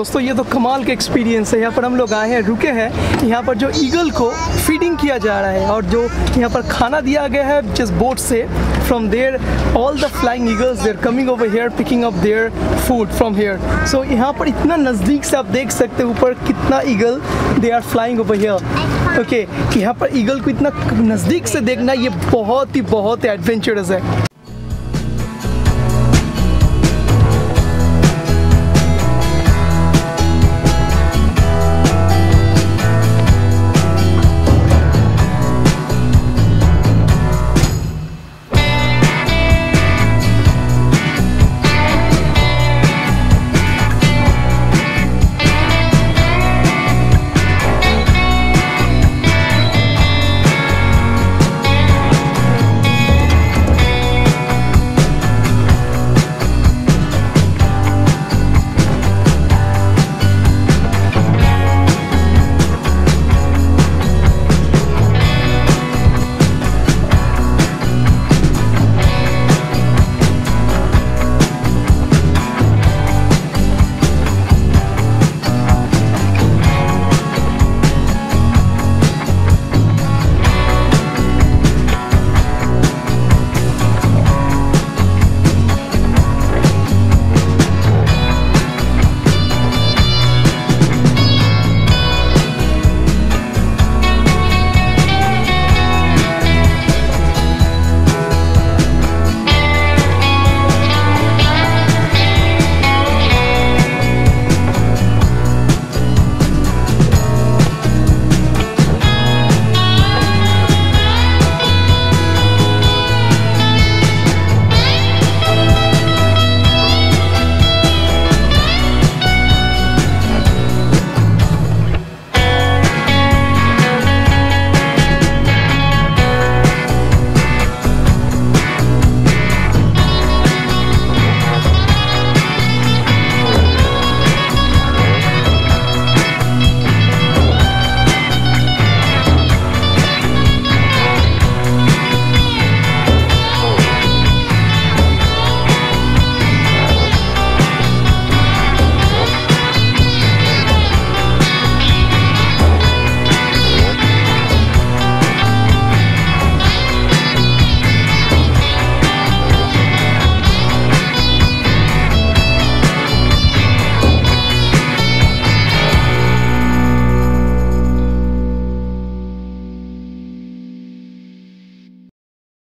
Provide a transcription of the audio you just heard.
दोस्तों, ये तो कमाल का एक्सपीरियंस है। यहाँ पर हम लोग आए हैं, रुके हैं। यहाँ पर जो ईगल को फीडिंग किया जा रहा है और जो यहाँ पर खाना दिया गया है जिस बोट से from there all the flying eagles they're coming over here picking up their food from here so यहाँ पर इतना नज़दीक से आप देख सकते हैं, ऊपर कितना eagle they are flying over here okay यहाँ पर ईगल को इतना नज़दीक से देखना, ये बहुत ही बहुत एडवेंचरस है।